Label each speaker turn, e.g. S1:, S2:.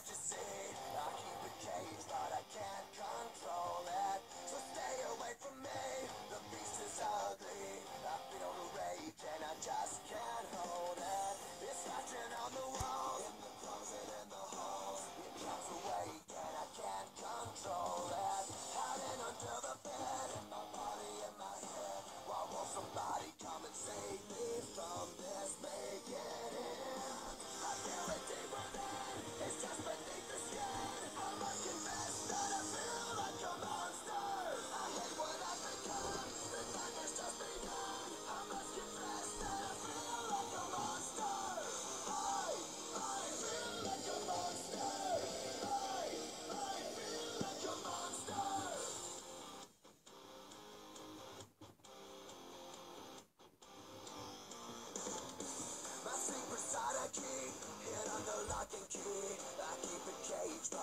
S1: I can I keep it caged, but I can't and key. I keep it caged,